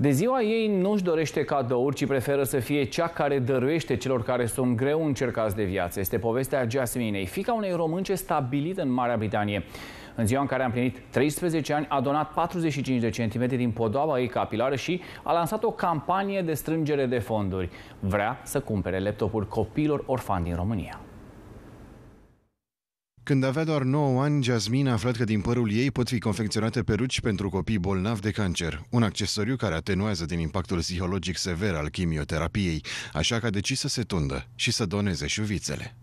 De ziua ei nu-și dorește cadouri, ci preferă să fie cea care dăruiește celor care sunt greu încercați de viață. Este povestea Jasminei, fica unei românce stabilită în Marea Britanie. În ziua în care a împlinit 13 ani, a donat 45 de centimetri din podoaba ei capilară și a lansat o campanie de strângere de fonduri. Vrea să cumpere laptopuri copiilor orfani din România. Când avea doar 9 ani, Jasmine a aflat că din părul ei pot fi confecționate peruci pentru copii bolnavi de cancer, un accesoriu care atenuează din impactul psihologic sever al chimioterapiei, așa că a decis să se tundă și să doneze șuvițele.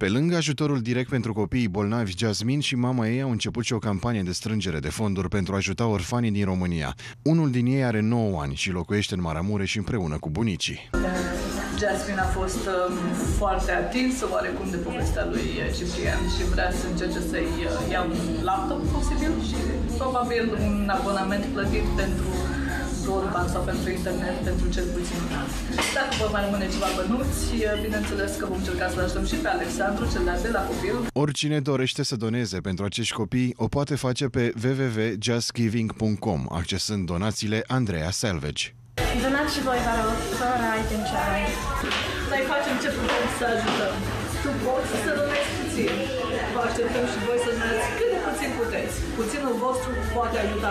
Pe lângă ajutorul direct pentru copiii bolnavi, Jasmine și mama ei au început și o campanie de strângere de fonduri pentru a ajuta orfanii din România. Unul din ei are 9 ani și locuiește în Maramureș împreună cu bunicii. Jasmine a fost um, foarte atinsă oarecum de povestea lui Ciprian și vrea să încerce să-i uh, ia un laptop posibil și probabil un abonament plătit pentru broadband sau pentru internet pentru cel puțin un an. Dacă vor mai rămâne ceva bănuți, bineînțeles că vom încerca să ajutăm și pe Alexandru, cel de-al de la copil. Oricine dorește să doneze pentru acești copii, o poate face pe www.justgiving.com, accesând donațiile Andreea Salvage. Donați și voi, vă rog, fără item ce Noi facem ce putem să ajutăm. Tu poți să donezi puțin. Vă așteptăm și voi să donați cât de puțin puteți. Puținul vostru poate ajuta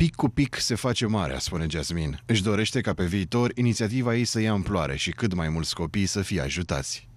Pic cu pic se face mare, spune Jasmine. Își dorește ca pe viitor inițiativa ei să ia amploare și cât mai mulți copii să fie ajutați.